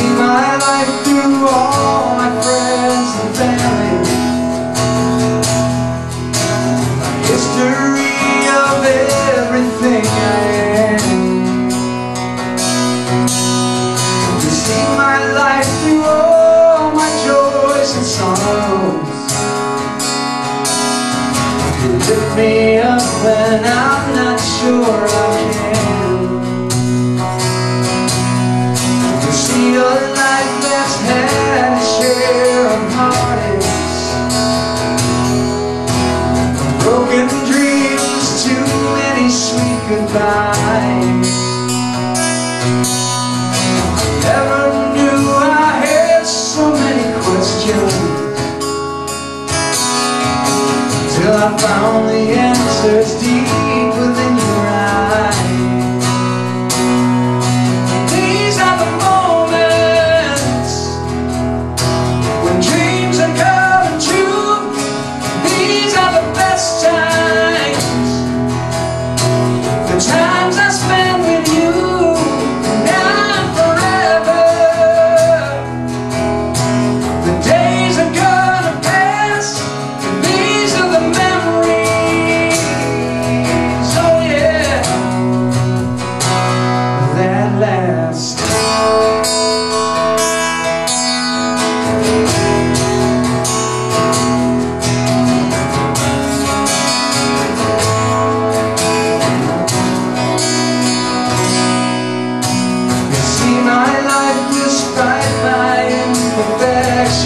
see my life through all my friends and family. A history of everything I am. To see my life through all my joys and sorrows. You lift me up when I'm not sure. I never knew I had so many questions Till I found the answers deep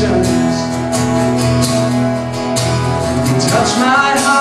emotions. You touch my heart.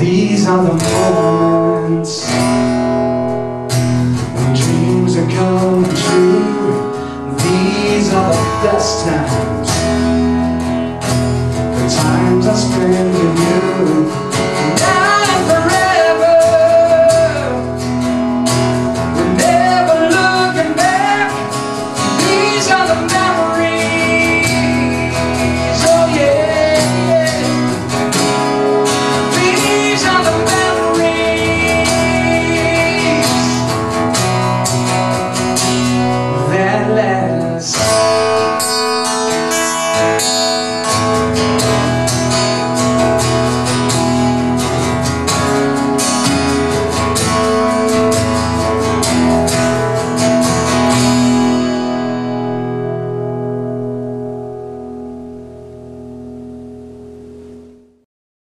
These are the moments when dreams are come true. These are the best times, the times I spend with you.